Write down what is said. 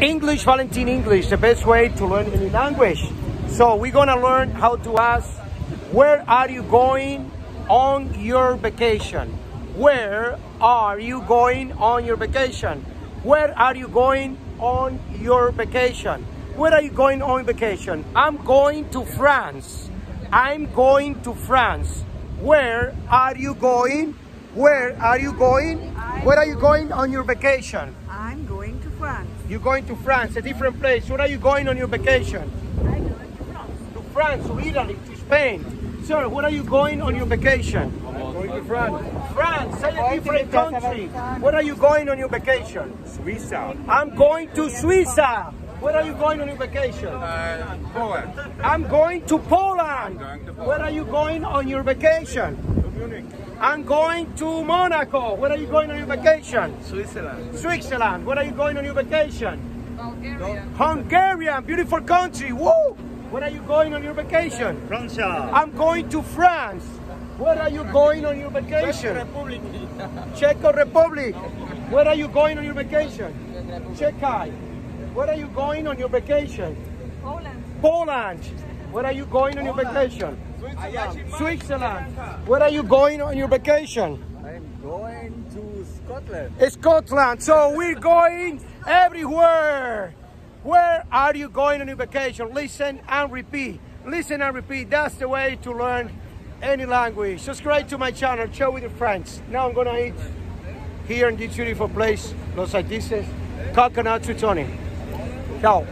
English, Valentin English, the best way to learn any language. So we're gonna learn how to ask, where are you going on your vacation? Where are you going on your vacation? Where are you going on your vacation? Where are you going on vacation? I'm going to France. I'm going to France. Where are you going? Where are you going? Where are you going on your vacation? You're going to France, a different place. Where are you going on your vacation? I'm going to France. To France, to Italy, to Spain. Sir, where are you going on your vacation? I'm going to France. France, say a different country. Where are you going on your vacation? Suiza. I'm going to Suiza. Where are you going on your vacation? Uh, Poland. I'm going to Poland. going to Poland. Where are you going on your vacation? To Munich. I'm going to Monaco. Where are you going on your vacation? Switzerland. Switzerland. Where are you going on your vacation? Bulgaria. Hungarian, beautiful country. Woo! Where are you going on your vacation? France. I'm going to France. Where are you going on your vacation? Czech Republic. Where are you going on your vacation? Czechia. Where are you going on your vacation? Poland. Poland. Where are you going on your vacation? Switzerland. Switzerland. Where are you going on your vacation? I'm going to Scotland. Scotland. So we're going everywhere. Where are you going on your vacation? Listen and repeat. Listen and repeat. That's the way to learn any language. Subscribe to my channel. Share with your friends. Now I'm gonna eat here in this beautiful place, Los Artistas, coconut Tony. Ciao.